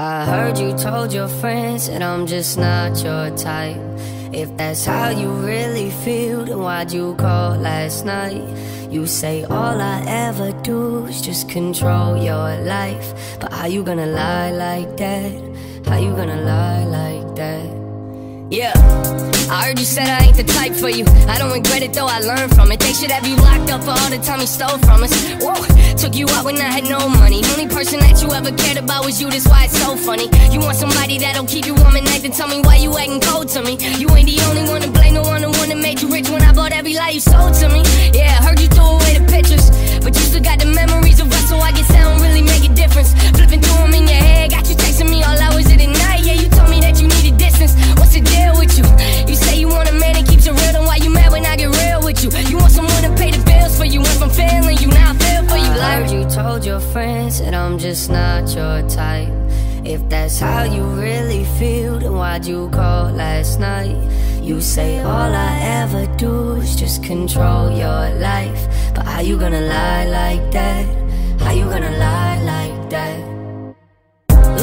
I heard you told your friends that I'm just not your type. If that's how you really feel, then why'd you call last night? You say all I ever do is just control your life. But how you gonna lie like that? How you gonna lie like that? Yeah, I heard you said I ain't the type for you. I don't regret it though, I learned from it. They should have you locked up for all the time you stole from us. Whoa, took you out when I had no money. Only person that you ever cared about was you, that's why it's so funny. You want somebody that'll keep you warm at night, then tell me why you acting cold to me. You ain't the only one to blame, no one the one that made you rich when I bought every lie you sold that I'm just not your type. If that's how you really feel, then why'd you call last night? You say all I ever do is just control your life. But how you gonna lie like that? How you gonna lie like that?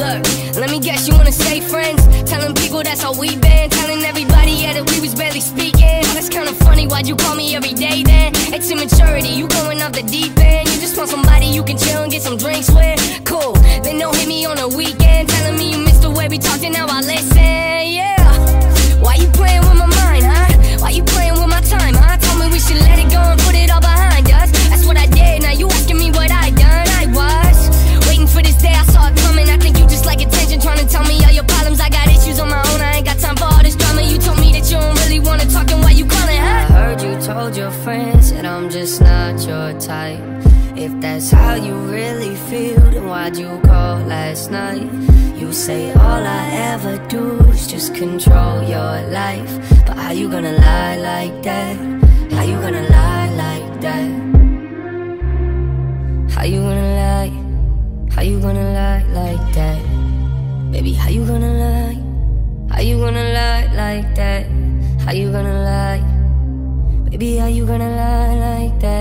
Look, let me guess, you wanna stay friends? Telling people that's how we been. Telling everybody, yeah, that we was barely speaking. That's kinda funny, why'd you call me every day then? It's immaturity, you going off the deep end. Want somebody you can chill and get some drinks with. Cool, then don't hit me on the weekend. Telling me you missed the way we talked and now I listen, yeah. Why you playing with my mind, huh? Why you playing with my time, huh? Told me we should let it go and put it all behind us. That's what I did, now you asking me what I done. I was waiting for this day, I saw it coming. I think you just like attention, trying to tell me all your problems. I got issues on my own, I ain't got time for all this drama. You told me that you don't really wanna talk, and why you calling, huh? I heard you told your friends that I'm just not your type. If that's how you really feel, then why'd you call last night? You say all I ever do is just control your life. But how you gonna lie like that? How you gonna lie like that? How you gonna lie? How you gonna lie like that? Baby, how you gonna lie? How you gonna lie like that? How you gonna lie? Baby, how you gonna lie like that?